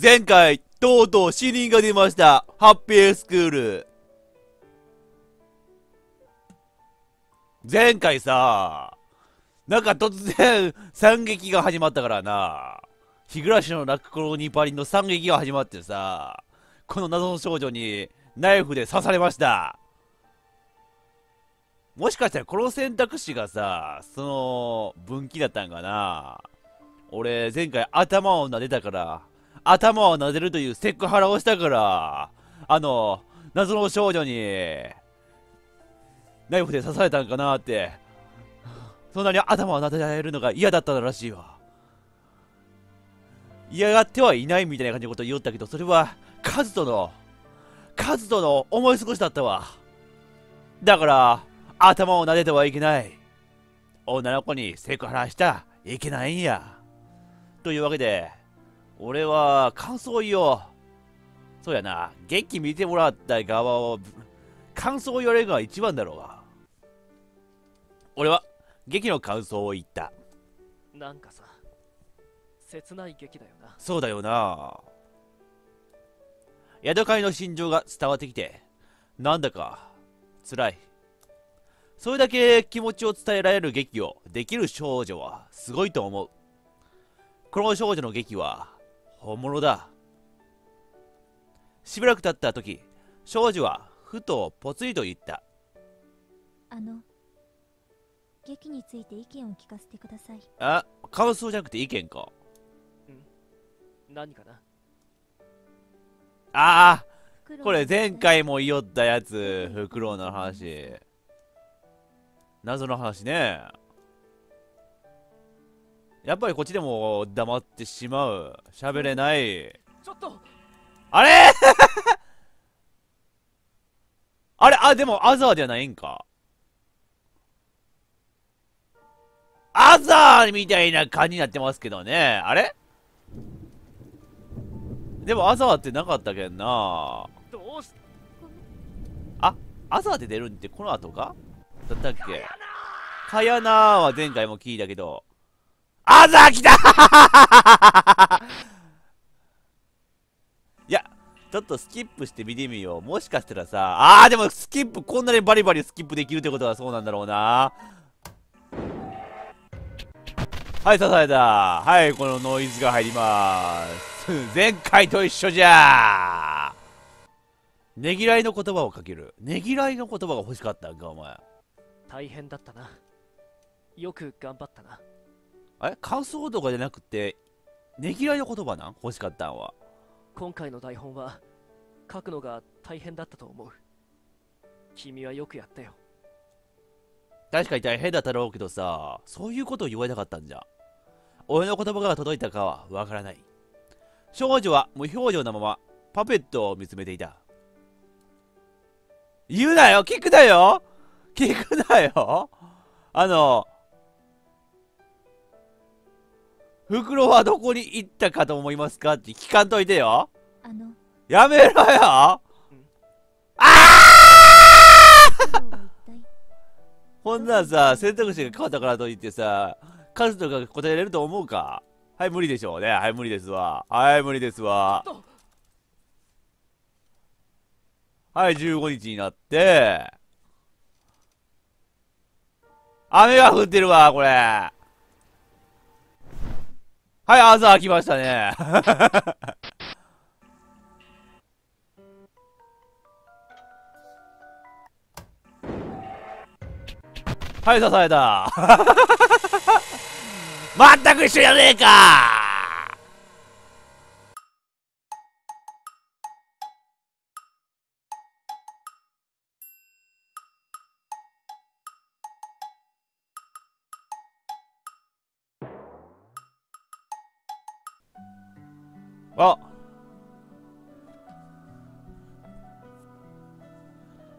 前回、とうとう死人が出ました。ハッピースクール。前回さ、なんか突然、惨劇が始まったからな。日暮らしの落語にパリンの惨劇が始まってさ、この謎の少女にナイフで刺されました。もしかしたらこの選択肢がさ、その分岐だったんかな。俺、前回頭を撫でたから、頭を撫でるというセクハラをしたから、あの、謎の少女に、ナイフで刺されたんかなって、そんなに頭を撫でられるのが嫌だったらしいわ。嫌がってはいないみたいな感じのこと言ったけど、それは、カズとの、カズとの思い過ごしだったわ。だから、頭を撫でてはいけない。女の子にセクハラしたいけないんや。というわけで、俺は感想言おう。そうやな、劇見てもらった側を、感想を言われるのが一番だろうが。俺は、劇の感想を言った。なんかさ、切ない劇だよな。そうだよな。宿会の心情が伝わってきて、なんだか、辛い。それだけ気持ちを伝えられる劇をできる少女はすごいと思う。この少女の劇は本物だ。しばらく経った時、少女はふとぽつりと言った。あの、劇について意見を聞かせてください。あ、感想じゃなくて意見か。ん何かな？ああこれ前回も言おったやつ、フクロウの話。謎の話ね。やっぱりこっちでも黙ってしまう。喋れない。ちょっとあれ？あれ？あ、でもアザーじゃないんか。アザーみたいな感じになってますけどね。あれ？でもアザーってなかったけんな。どうしあ、アザーで出るんってこの後か？だったっけ？かやなーは前回も聞いたけど、あざ来た いや、ちょっとスキップして見てみよう。もしかしたらさ、あーでもスキップ、こんなにバリバリスキップできるってことはそうなんだろうな。はい、刺された。はい、このノイズが入ります。前回と一緒じゃねぎらいの言葉をかける。ねぎらいの言葉が欲しかったんか、お前。大変だったな。よく頑張ったな。え感想とかじゃなくて、ねぎらいの言葉なん？欲しかったんは。今回の台本は、書くのが大変だったと思う。君はよくやったよ。確かに大変だったろうけどさ、そういうことを言われたかったんじゃ。俺の言葉が届いたかはわからない。少女は無表情のまま、パペットを見つめていた。言うなよ聞くなよ聞くなよあの、袋はどこに行ったかと思いますかって聞かんといてよ。あの。やめろよ、ああこ んなんさ、選択肢が変わったからといってさ、数とか答えれると思うか？はい、無理でしょうね。はい、無理ですわ。はい、無理ですわ。はい、15日になって、雨が降ってるわ、これ。はい、朝来ましたね。はい、支えた。全く一緒やねえか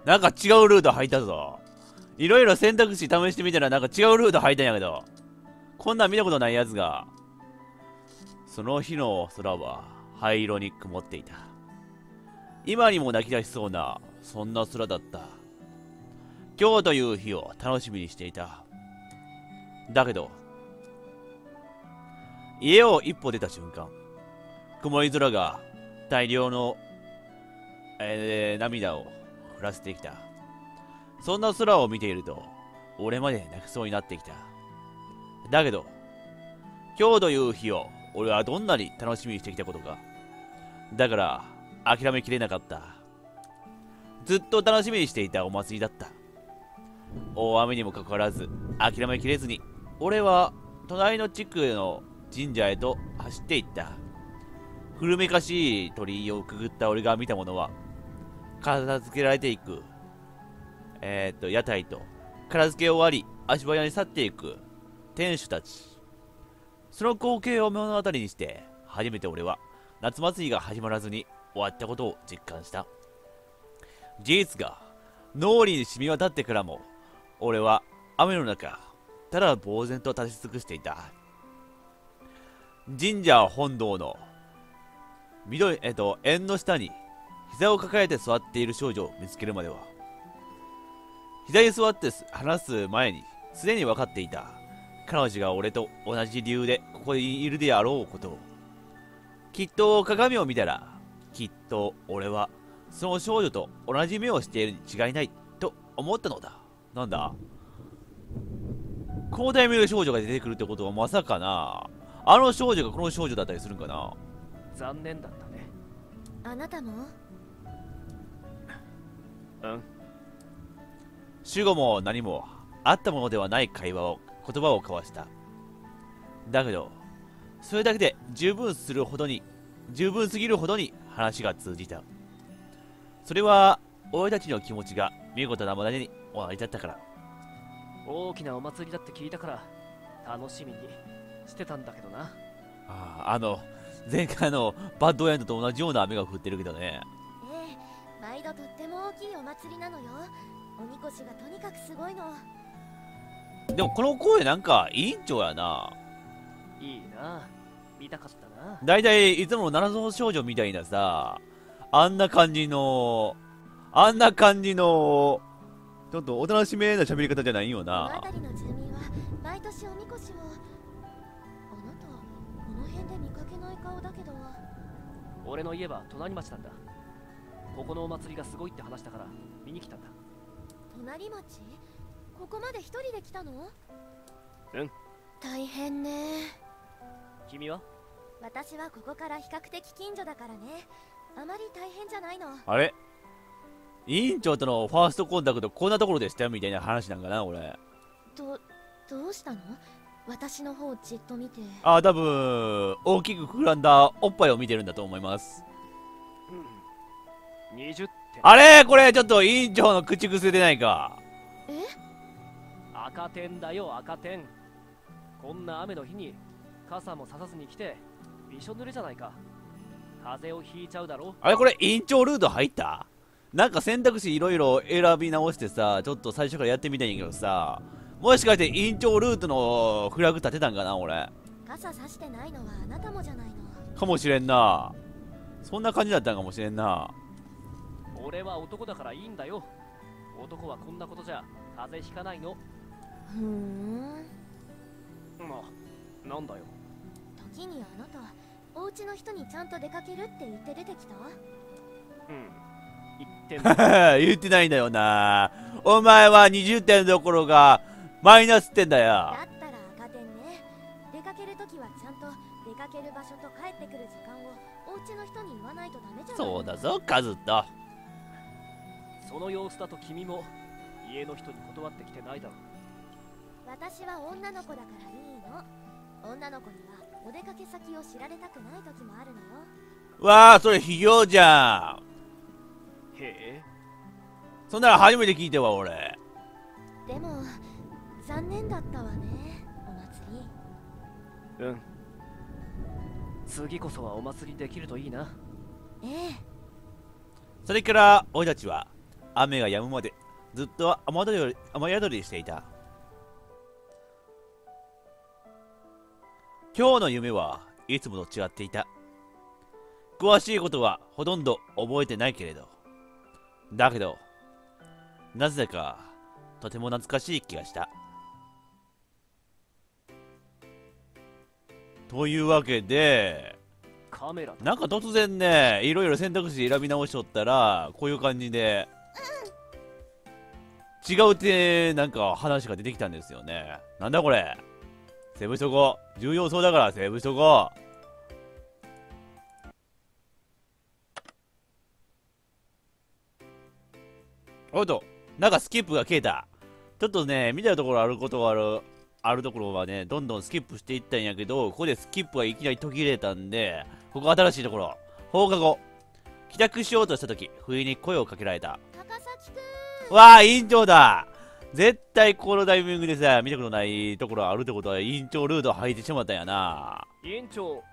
なんか違うルート入ったぞ。いろいろ選択肢試してみたらなんか違うルート入ったんやけど。こんなん見たことないやつが。その日の空は灰色に曇っていた。今にも泣き出しそうな、そんな空だった。今日という日を楽しみにしていた。だけど、家を一歩出た瞬間、曇り空が大量の、えー涙を降らせてきた。そんな空を見ていると、俺まで泣きそうになってきた。だけど、今日という日を俺はどんなに楽しみにしてきたことか。だから、諦めきれなかった。ずっと楽しみにしていたお祭りだった。大雨にもかかわらず、諦めきれずに、俺は隣の地区の神社へと走っていった。古めかしい鳥居をくぐった俺が見たものは、片付けられていく、えー、っと、屋台と、片付け終わり、足早に去っていく店主たち。その光景を目の当たりにして、初めて俺は夏祭りが始まらずに終わったことを実感した。事実が脳裏に染み渡ってからも、俺は雨の中、ただ呆然と立ち尽くしていた。神社本堂の緑、えっと、縁の下に膝を抱えて座っている少女を見つけるまでは、膝に座って話す前に、すでに分かっていた。彼女が俺と同じ理由でここにいるであろうことを。きっと鏡を見たら、きっと俺はその少女と同じ目をしているに違いないと思ったのだ。なんだ？このタイミングで少女が出てくるってことはまさかなあの少女がこの少女だったりするんかな残念だったねあなたも？うん。主語も何もあったものではない会話を言葉を交わした。だけどそれだけで十分するほどに十分すぎるほどに話が通じた。それは俺たちの気持ちが見事なまでに終わりだったから。大きなお祭りだって聞いたから楽しみにしてたんだけどな。あああの前回のバッドエンドと同じような雨が降ってるけどね。ええ毎度とっても大きいお祭りなのよ。おみこしがとにかくすごいの。でもこの声なんか委員長やな。いいな。見たかったな。だいたいいつもの七つ少女みたいなさあんな感じのあんな感じのちょっとお楽しめな喋り方じゃないよこのな辺りの住民は毎年おみこしをあなたこの辺で見かけない顔だけど。俺の家は隣町なんだここのお祭りがすごいって話したから見に来たんだ。隣町？ここまで一人で来たの？うん。大変ね。君は？私はここから比較的近所だからね。あまり大変じゃないの。あれ？委員長とのファーストコンタクトこんなところでしたよみたいな話なんかな俺どどうしたの？私の方をじっと見て。あ多分大きく膨らんだおっぱいを見てるんだと思います。うん20点あれ？これちょっと委員長の口癖でないか。え？赤点だよ赤点。こんな雨の日に傘もささずに来てびしょ濡れじゃないか。風邪をひいちゃうだろあれ？これ委員長ルート入った？なんか選択肢いろいろ選び直してさ、ちょっと最初からやってみたいんやけどさ、もしかして委員長ルートのフラグ立てたんかな俺？傘さしてないのはあなたもじゃないの？かもしれんな。そんな感じだったんかもしれんな。俺は男だからいいんだよ。男はこんなことじゃ風邪ひかないの。ふーん。まあなんだよ。時にあなたお家の人にちゃんと出かけるって言って出てきた？うん。1点言ってないんだよな。お前は20点どころか、マイナス点だよ。だったら赤点ね。出かけるときはちゃんと出かける場所と帰ってくる時間をお家の人に言わないとダメじゃない？そうだぞ、カズと。その様子だと君も家の人に断ってきてないだろ私は女の子だからいいの。女の子にはお出かけ先を知られたくない時もあるのよ。わあ、それ卑怯じゃん。へえ。そんなら初めて聞いたわ、俺。でも残念だったわねお祭り。うん。次こそはお祭りできるといいな。ええ。それから、俺たちは、雨が止むまで、ずっと雨宿り雨宿りしていた。今日の夢はいつもと違っていた。詳しいことはほとんど覚えてないけれど。だけど、なぜだか、とても懐かしい気がした。というわけで、カメラだなんか突然ねいろいろ選択肢選び直しとったらこういう感じで違うってなんか話が出てきたんですよね。なんだこれ。セーブしとこう。重要そうだからセーブしとこう。おっとなんかスキップが消えた。ちょっとね見たところあることがあるあるところはねどんどんスキップしていったんやけどここでスキップがいきなり途切れたんでここ新しいところ。放課後。帰宅しようとした時不意に声をかけられた。わあ委員長だ。絶対このタイミングでさ見たことないところあるってことは委員長ルート入ってしまったんやな。委員長。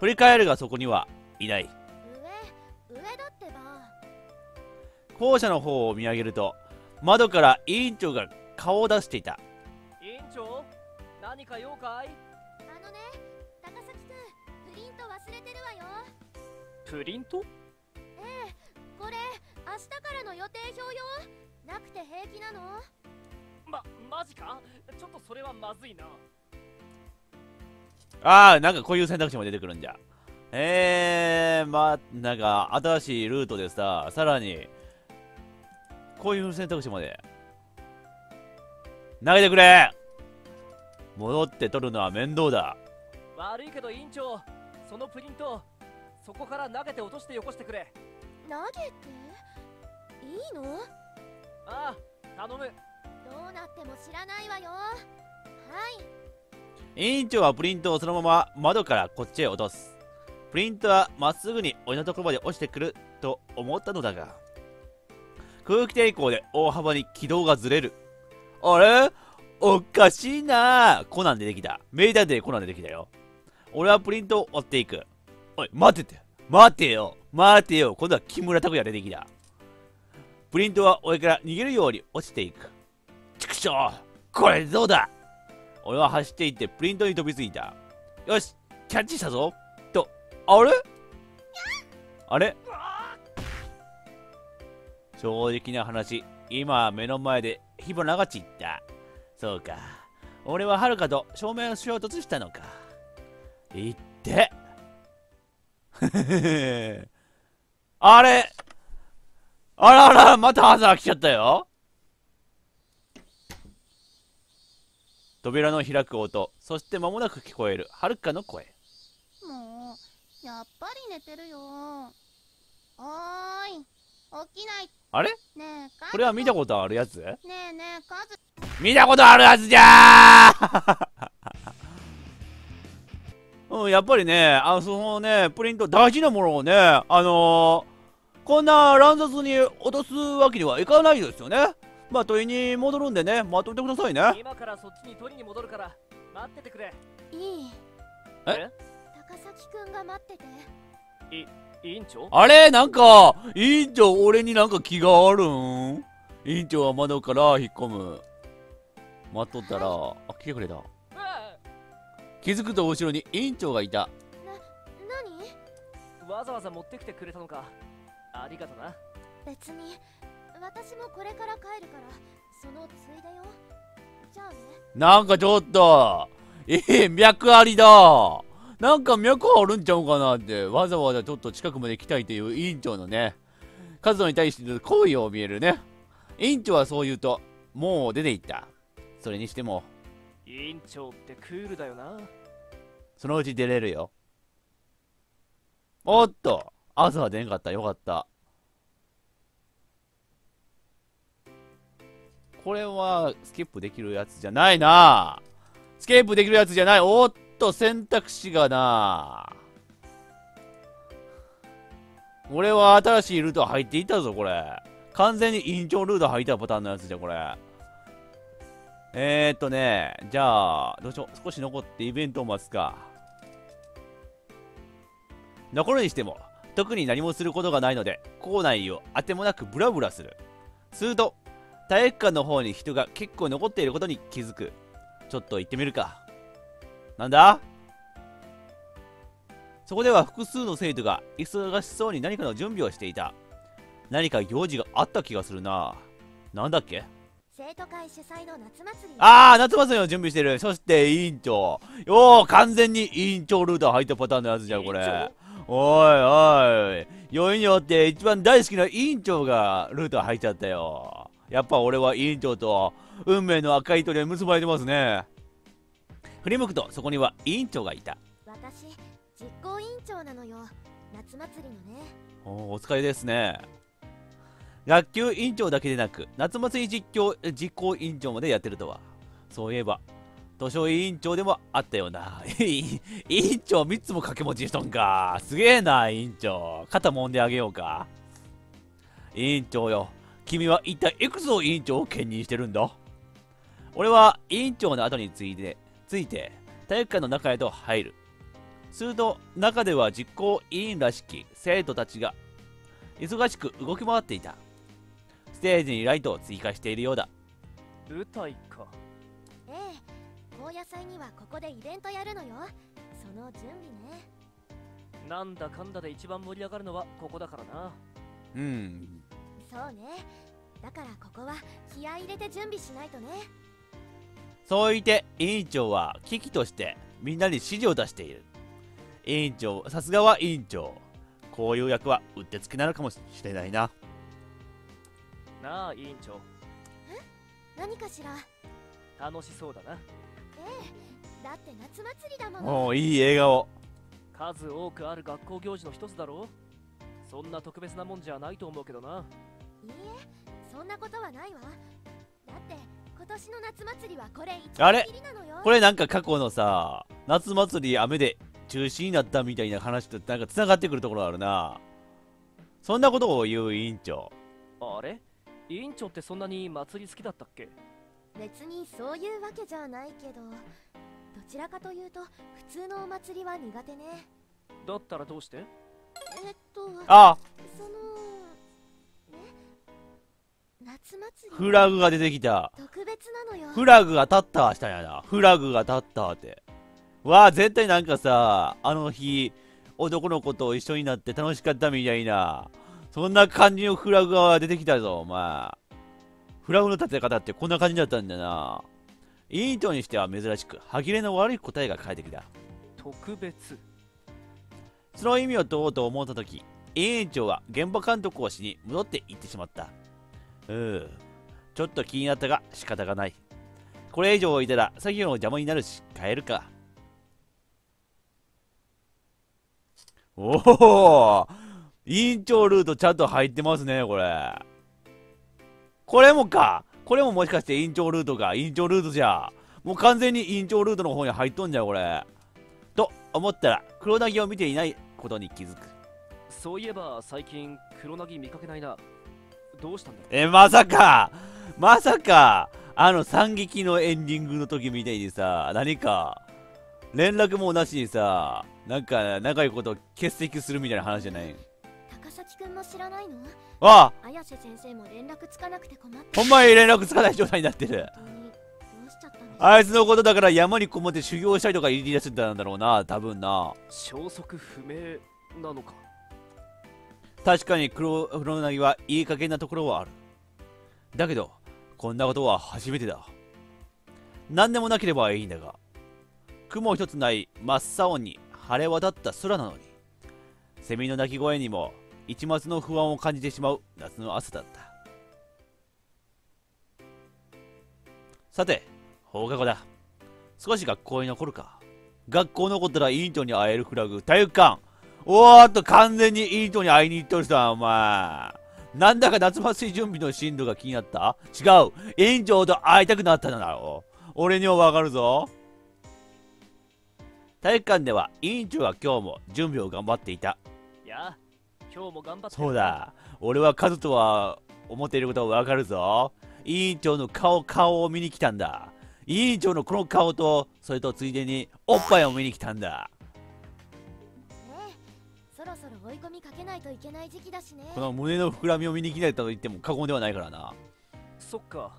振り返るがそこにはいない。ん上上だってば。校舎の方を見上げると窓から委員長が顔を出していた。委員長？何か用かい？あのね高崎くんプリント忘れてるわよ。プリント？ええこれ明日からの予定表よ。なくて平気なの？ま、マジか？ちょっとそれはまずいな。ああなんかこういう選択肢も出てくるんじゃ。えー、まあなんか新しいルートでささらにこういう選択肢まで。投げてくれ。戻って取るのは面倒だ。悪いけど委員長そのプリントそこから投げて落としてよこしてくれ。投げて？いいの？ああ頼む。どうなっても知らないわよ。はい。委員長はプリントをそのまま窓からこっちへ落とす。プリントはまっすぐに俺のところまで落ちてくると思ったのだが。空気抵抗で大幅に軌道がずれる。あれ？おかしいなコナン出てきた。名探偵コナン出てきたよ。俺はプリントを追っていく。おい待ってて。待てよ。待てよ。今度は木村拓哉出てきたプリントは俺から逃げるように落ちていく。畜生これどうだ？俺は走っていってプリントに飛びついた。よしキャッチしたぞ。とあれ？あれ？正直な話今目の前で火花が散った。そうか。俺ははるかと正面衝突したのか。いって。あれ？あらあらまた朝来ちゃったよ。扉の開く音。そして間もなく聞こえる。はるかの声。もうやっぱり寝てるよ。おーい。起きない。あれ？ねえこれは見たことあるやつ？ねえねえカズ。見たことあるやつじゃー！うん、やっぱりね、あの、そのね、プリント、大事なものをね、あのー、こんな乱雑に落とすわけにはいかないですよね。まあ、問いに戻るんでね、待っといてくださいね。今からそっちに取りに戻るから待っててくれ。いい。え？高崎くんが待ってて。委員長？あれ？なんか、委員長、俺になんか気があるん？委員長は窓から引っ込む。待っとったら、あ、来てくれた。あ気づくと後ろに委員長がいた。何？わざわざ持ってきてくれたのかありがとな別に私もこれから帰るからそのついでよじゃあねなんかちょっと、ええ脈ありだ。なんか脈あるんちゃうかなって、わざわざちょっと近くまで来たいという委員長のね、活動に対しての好意を見えるね。委員長はそう言うと、もう出て行った。それにしても、委員長ってクールだよなそのうち出れるよ。おっと、朝は出んかった。よかった。これはスキップできるやつじゃないなスキップできるやつじゃない。おっと、選択肢がな俺は新しいルート入っていったぞ、これ。完全に委員長ルート入ったパターンのやつじゃ、これ。えーっとね、じゃあ、どうしよう。少し残ってイベントを待つか。残るにしても、特に何もすることがないので、校内をあてもなくブラブラする。すると、体育館の方に人が結構残っていることに気づく。ちょっと行ってみるか。なんだ？そこでは複数の生徒が忙しそうに何かの準備をしていた。何か行事があった気がするな。なんだっけ？生徒会主催の夏祭りああ夏祭りの準備してるそして委員長よう完全に委員長ルート入ったパターンのやつじゃんこれおいおい。よいによって一番大好きな委員長がルート入っちゃったよ。やっぱ俺は委員長と運命の赤い糸で結ばれてますね。振り向くとそこには委員長がいた。私実行委員長なのよ。夏祭りのね。おーお疲れですね。学級委員長だけでなく夏祭り実況実行委員長までやってるとは。そういえば図書委員長でもあったよな。委員長3つも掛け持ちしとんか。すげえな委員長。肩揉んであげようか。委員長よ。君は一体いくつの委員長を兼任してるんだ？俺は委員長の後についてついて体育館の中へと入る。すると中では実行委員らしき生徒たちが忙しく動き回っていた。ステージにライトを追加しているようだ。舞台野祭にはここでイベントやるのよ。その準備ね。なんだかんだで一番盛り上がるのはここだからな。うん。そうね。だからここは気合い入れて準備しないとね。そう言って委員長は危機としてみんなに指示を出している。委員長さすがは委員長。こういう役はうってつけなのかもしれないな。なあ委員長。何かしら？楽しそうだな。ええだって夏祭りだものおおいい笑顔。数多くある学校行事の一つだろそんな特別なもんじゃないと思うけどな。いいえそんなことはないわ。だって今年の夏祭りはこれ一あれ？きりなのよ。これなんか過去のさ夏祭り雨で中止になったみたいな話となんかつながってくるところあるな。そんなことを言う委員長。あれ？委員長ってそんなに祭り好きだったっけ？別にそういうわけじゃないけどどちらかというと普通のお祭りは苦手ね。だったらどうして？えっとあ！そのね夏祭りフラグが出てきた。特別なのよ。フラグが立ったしたんやな。フラグが立ったって。わあ、絶対なんかさ、あの日、男の子と一緒になって楽しかったみたいな、そんな感じのフラグが出てきたぞ、お前。フラグの立て方ってこんな感じだったんだな。委員長にしては珍しく、歯切れの悪い答えが返ってきた。特別その意味を問おうと思ったとき、委員長は現場監督をしに戻って行ってしまった。うーちょっと気になったが仕方がない。これ以上いたら作業の邪魔になるし、帰るか。おお委員長ルートちゃんと入ってますね、これ。これもか。これももしかして委員長ルートか。委員長ルートじゃ。もう完全に委員長ルートの方に入っとんじゃん、これ。と思ったら、黒凪を見ていないことに気づく。そういえば最近黒凪見かけないなどうしたんだえ、まさかまさかあの惨劇のエンディングの時みたいにさ、何か、連絡もなしにさ、なんか長いこと欠席するみたいな話じゃない？高崎くんも知らないの？あ綾瀬先生も連絡つかなくて困ってほんまに連絡つかない状態になってる。あいつのことだから山にこもって修行したりとか言い出してたんだろうな、多分な。消息不明なのか確かに黒黒凪はいい加減なところはある。だけど、こんなことは初めてだ。何でもなければいいんだが、雲一つない真っ青に晴れ渡った空なのに、セミの鳴き声にも一抹の不安を感じてしまう夏の朝だった。さて、放課後だ。少し学校に残るか。学校残ったら委員長に会えるフラグ、体育館。おーっと、完全に委員長に会いに行っとるさ、お前。なんだか夏祭り準備の進度が気になった？違う。委員長と会いたくなったのだろう。俺にはわかるぞ。体育館では委員長が今日も準備を頑張っていた。いや今日も頑張ってそうだ。俺はカズとは思っていることはわかるぞ。委員長の顔、顔を見に来たんだ。委員長のこの顔と、それとついでにおっぱいを見に来たんだ。ねそろそろ追い込みかけないといけない時期だしねこの胸の膨らみを見に来たと言っても過言ではないからな。そっか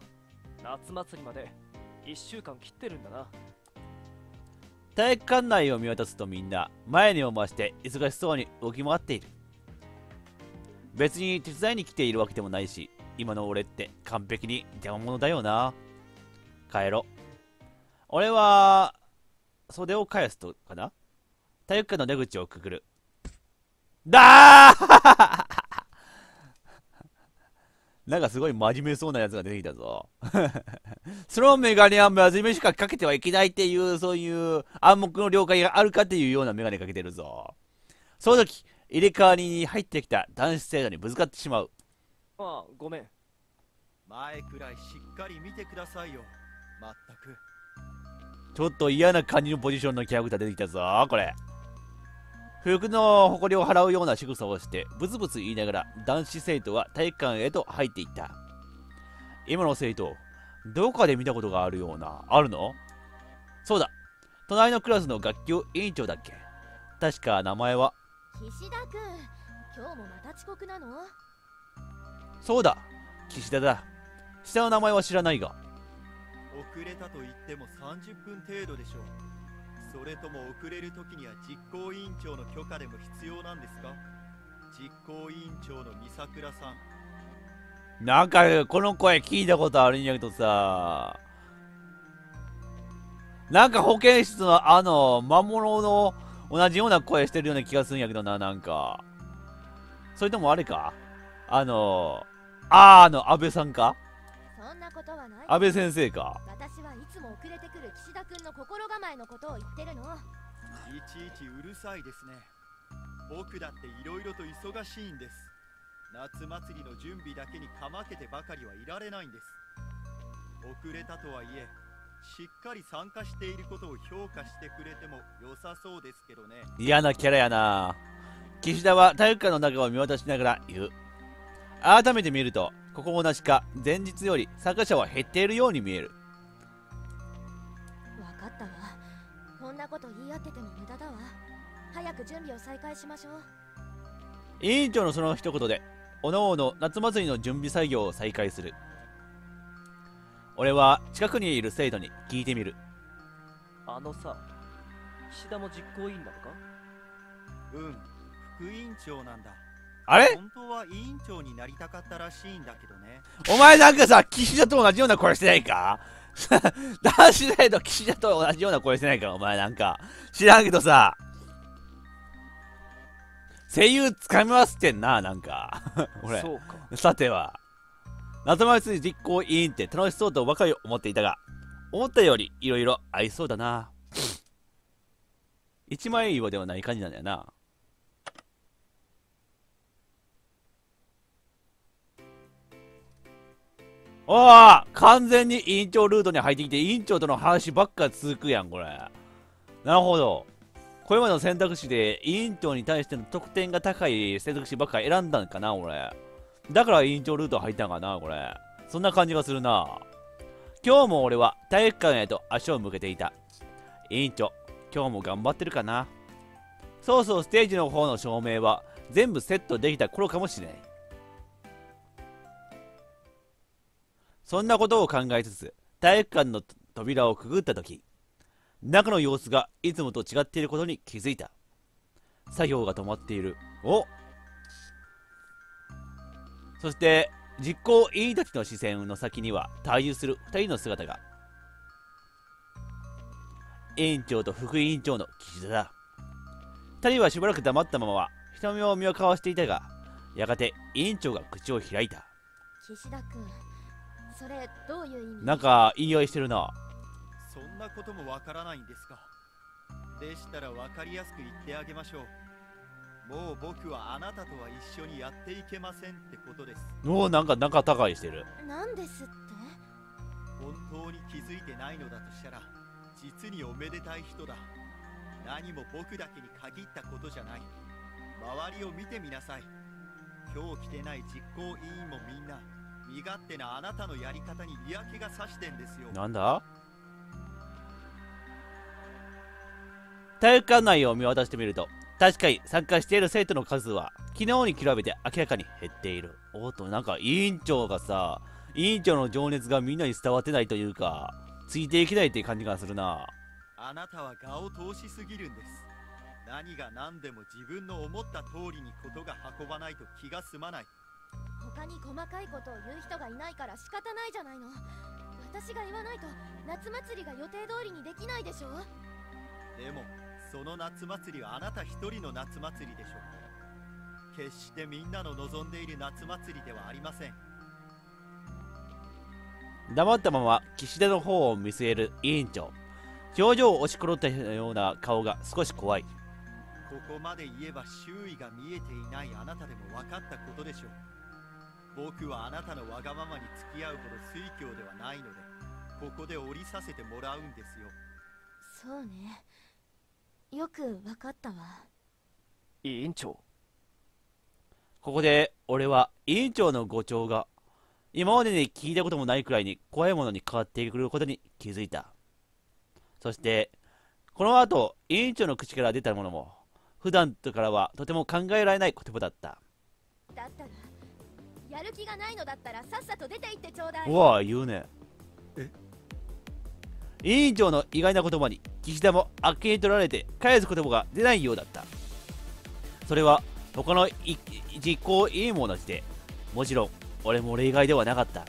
夏祭りまで1週間切ってるんだな体育館内を見渡すとみんな前にを回して忙しそうに動き回っている別に手伝いに来ているわけでもないし今の俺って完璧に邪魔者だよな。帰ろ。俺は、袖を返すとかな？体育館の出口をくぐる。だー なんかすごい真面目そうなやつが出てきたぞ。そのメガネは真面目しかかけてはいけないっていう、そういう暗黙の了解があるかっていうようなメガネかけてるぞ。その時、入れ替わりに入ってきた男子生徒にぶつかってしまう。ああごめん前くらいしっかり見てくださいよまったくちょっと嫌な感じのポジションのキャラクター出てきたぞ、これ。服の埃を払うような仕草をして、ブツブツ言いながら男子生徒は体育館へと入っていった。今の生徒、どこかで見たことがあるような、あるの？そうだ、隣のクラスの学級委員長だっけ？確か名前は、岸田君今日もまた遅刻なの？そうだ、岸田だ。下の名前は知らないが、遅れたと言っても30分程度でしょう。それとも遅れる時には実行委員長の許可でも必要なんですか？実行委員長の三桜さん。なんかこの声聞いたことあるんやけどさ、なんか保健室のあの魔物の同じような声してるような気がするんやけどな、なんか。それともあれか？あの、あーあの安倍さんか？そんなことはない安倍先生か？私はいつも遅れてくる岸田君の心構えのことを言ってるの。いちいちうるさいですね。僕だって色々と忙しいんです。夏祭りの準備だけにかまけてばかりはいられないんです。遅れたとはいえしっかり参加していることを評価してくれても良さそうですけどね。嫌なキャラやな。岸田は体育館の中を見渡しながら言う。改めて見るとここも同じか前日より参加者は減っているように見える。分かったわ。こんなこと言い合ってても無駄だわ。早く準備を再開しましょう。委員長のその一言でおのおの夏祭りの準備作業を再開する俺は近くにいる生徒に聞いてみる。あのさ岸田も実行委員なのか？うん副委員長なんだ。あれ？本当は委員長になりたかったらしいんだけどね。お前なんかさ岸田と同じような声してないか？男子生徒岸田と同じような声してないか？お前なんか。知らんけどさ。声優つかみますってんななんか。俺。そうか。さては夏祭り実行委員って楽しそうとばかり思っていたが思ったよりいろいろ合いそうだな。一枚岩ではない感じなんだよな。おお完全に委員長ルートに入ってきて委員長との話ばっか続くやんこれ。なるほど。これまでの選択肢で委員長に対しての得点が高い選択肢ばっか選んだんかな俺。だから委員長ルート入ったんかなこれ。そんな感じがするな。今日も俺は体育館へと足を向けていた。委員長今日も頑張ってるかな。そうそうステージの方の照明は全部セットできた頃かもしれないそんなことを考えつつ体育館の扉をくぐった時中の様子がいつもと違っていることに気づいた。作業が止まっている。おそして実行委員たちの視線の先には対峙する2人の姿が。委員長と副委員長の岸田だ。2人はしばらく黙ったまま人目を見を交わしていたがやがて委員長が口を開いた。岸田君それどういう意味？なんか言い合いしてるな。そんなこともわからないんですか。でしたらわかりやすく言ってあげましょうもう僕はあなたとは一緒にやっていけませんってことです。おおなんか仲高いしてる。なんですって？本当に気づいてないのだとしたら実におめでたい人だ。何も僕だけに限ったことじゃない。周りを見てみなさい。今日来てない実行委員もみんな身勝手なあなたのやり方に嫌気がさしてんですよ。なんだ？体育館内を見渡してみると確かに参加している生徒の数は昨日に比べて明らかに減っている。おっとなんか委員長がさ委員長の情熱がみんなに伝わってないというかついていけないっていう感じがするな。あなたは我を通しすぎるんです。何が何でも自分の思った通りにことが運ばないと気が済まない。他に細かいことを言う人がいないから仕方ないじゃないの。私が言わないと夏祭りが予定通りにできないでしょ。でもその夏祭りはあなた一人の夏祭りでしょ決してみんなの望んでいる夏祭りではありません。黙ったまま岸田の方を見据える委員長。表情を押し殺ったような顔が少し怖い。ここまで言えば周囲が見えていないあなたでも分かったことでしょう。僕はあなたのわがままに付き合うほど水教ではないのでここで降りさせてもらうんですよ。そうねよくわかったわ。委員長。ここで俺は委員長の誤調が今までに聞いたこともないくらいに怖いものに変わってくることに気づいた。そしてこの後委員長の口から出たものも普段からはとても考えられない言葉だった。だったらやる気がないのだったらさっさと出て行ってちょうだい。うわ言うね。え委員長の意外な言葉に岸田もあっけに取られて返す言葉が出ないようだった。それは他のい実行委員も同じでもちろん俺も例外ではなかった。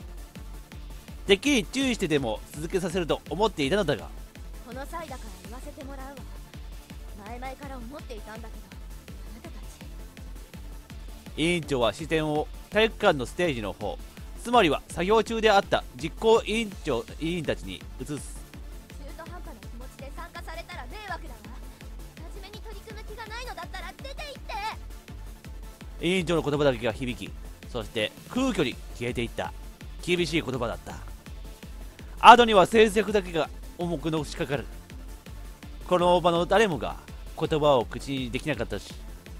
てっきり注意してでも続けさせると思っていたのだが。この際だから言わせてもらうわ。前々から思っていたんだけどあなたたち。委員長は視線を体育館のステージの方。つまりは作業中であった実行委員長委員たちに移す委員長の言葉だけが響きそして空虚に消えていった。厳しい言葉だった。後には制作だけが重くのしかかる。この場の誰もが言葉を口にできなかったし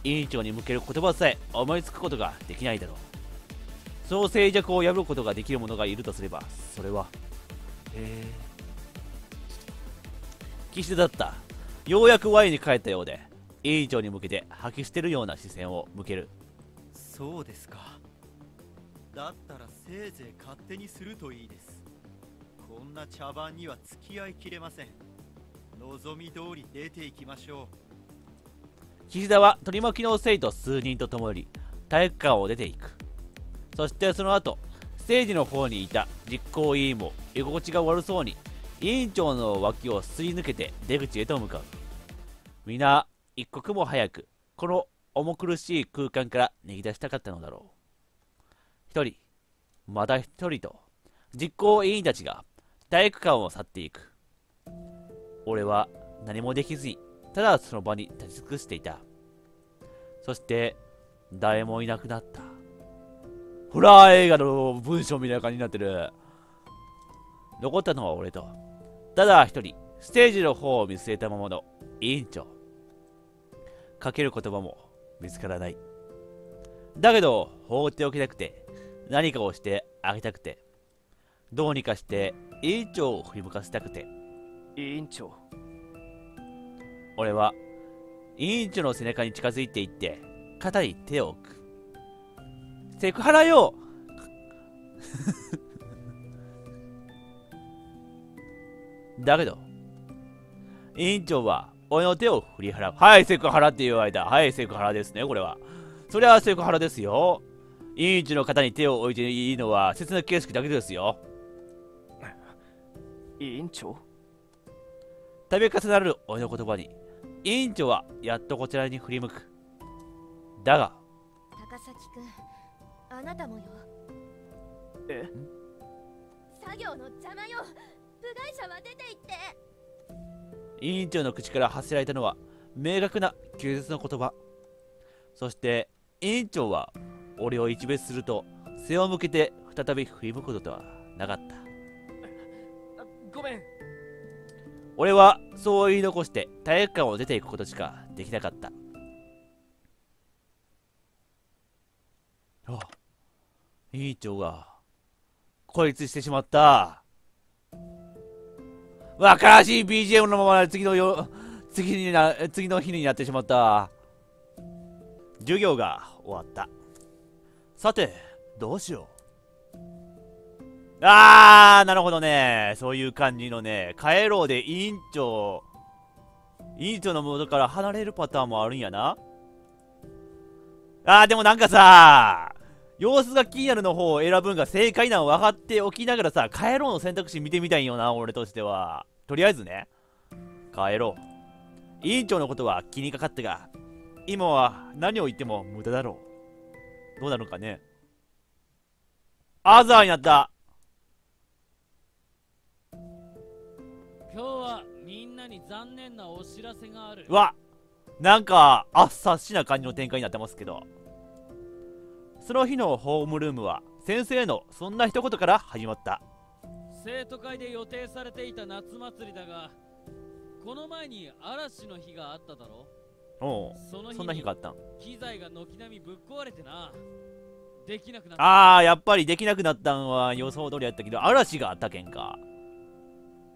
委員長に向ける言葉さえ思いつくことができないだろう。その静寂を破ることができる者がいるとすればそれはえ、岸田だった。ようやく Y に帰ったようで委員長に向けて吐き捨てるような視線を向ける。そうですか。だったらせいぜい勝手にするといいです。こんな茶番には付き合いきれません。望み通り出ていきましょう。岸田は取り巻きの生徒数人と共に体育館を出ていく。そしてその後ステージの方にいた実行委員も居心地が悪そうに委員長の脇をすり抜けて出口へと向かう。皆一刻も早くこの重苦しい空間から逃げ出したかったのだろう。一人また一人と実行委員たちが体育館を去っていく。俺は何もできずにただその場に立ち尽くしていた。そして誰もいなくなった。ホラー映画の文章みたいな感じになってる。残ったのは俺とただ一人ステージの方を見据えたままの委員長。かける言葉も見つからない。だけど放っておきたくて何かをしてあげたくてどうにかして委員長を振り向かせたくて。委員長。俺は委員長の背中に近づいていって肩に手を置く。セクハラよ！だけど委員長は俺の手を振り払う。はいセクハラって言われたはいセクハラですねこれは。それはセクハラですよ。委員長の肩に手を置いていいのは切な形式だけですよ。委員長？度重なる俺の言葉に委員長はやっとこちらに振り向く。だが高崎くんあなたもよ。え？作業の邪魔よ。部外者は出て行って委員長の口から発せられたのは明確な休日の言葉。そして委員長は俺を一別すると背を向けて再び振り向くことはなかった。あごめん。俺はそう言い残して体育館を出ていくことしかできなかった。あ委員長が孤立してしまったわからしい BGM のまま次のよ次にな次の日になってしまった。授業が終わった。さてどうしよう。あーなるほどね。そういう感じのね帰ろうで委員長委員長の元から離れるパターンもあるんやな。あーでもなんかさ様子が気になるの方を選ぶんが正解なの分かっておきながらさ、帰ろうの選択肢見てみたいんよな、俺としては。とりあえずね、帰ろう。委員長のことは気にかかったが、今は何を言っても無駄だろう。どうなるのかね。アザーになった。今日はみんなに残念なお知らせがあるうわなんか、あっさっしな感じの展開になってますけど。その日のホームルームは、先生のそんな一言から始まった。生徒会で予定されていた夏祭りだがこの前に嵐の日があっただろおうそそんな日にがあったん。機材が軒並みぶっ壊れてなできなくなったあー、やっぱりできなくなったんは予想通りやったけど、嵐があったけんか。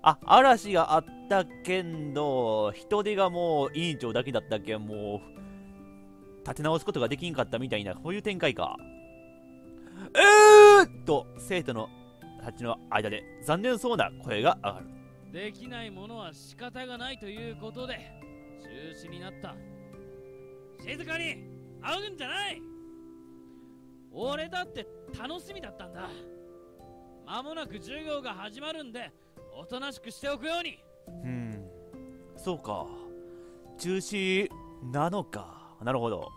あ、嵐があったけんど、人手がもう委員長だけだったけん、もう、立て直すことができんかったみたいな、こういう展開か。えーっと、生徒のたちの間で残念そうな声が上がる。できないものは仕方がないということで中止になった静かに会うんじゃない俺だって楽しみだったんだ間もなく授業が始まるんでおとなしくしておくようにうん、そうか。中止なのか。なるほど。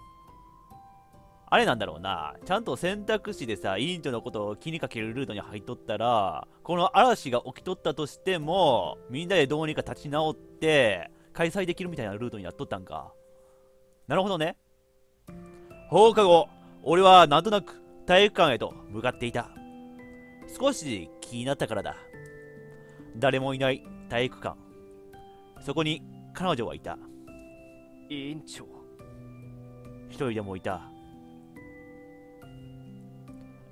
あれなんだろうな。ちゃんと選択肢でさ、委員長のことを気にかけるルートに入っとったら、この嵐が起きとったとしても、みんなでどうにか立ち直って、開催できるみたいなルートになっとったんか。なるほどね。放課後、俺はなんとなく体育館へと向かっていた。少し気になったからだ。誰もいない体育館。そこに彼女はいた。委員長一人でもいた。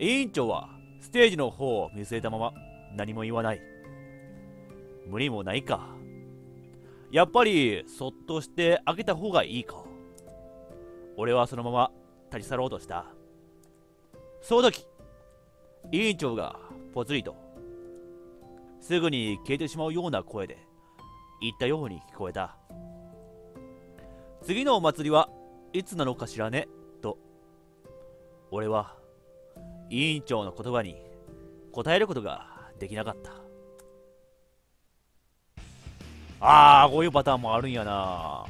委員長はステージの方を見据えたまま何も言わない。無理もないか。やっぱりそっとしてあげた方がいいか。俺はそのまま立ち去ろうとした。その時、委員長がぽつりと、すぐに消えてしまうような声で言ったように聞こえた。次のお祭りはいつなのかしらね？と。俺は委員長の言葉に答えることができなかった。ああこういうパターンもあるんやな。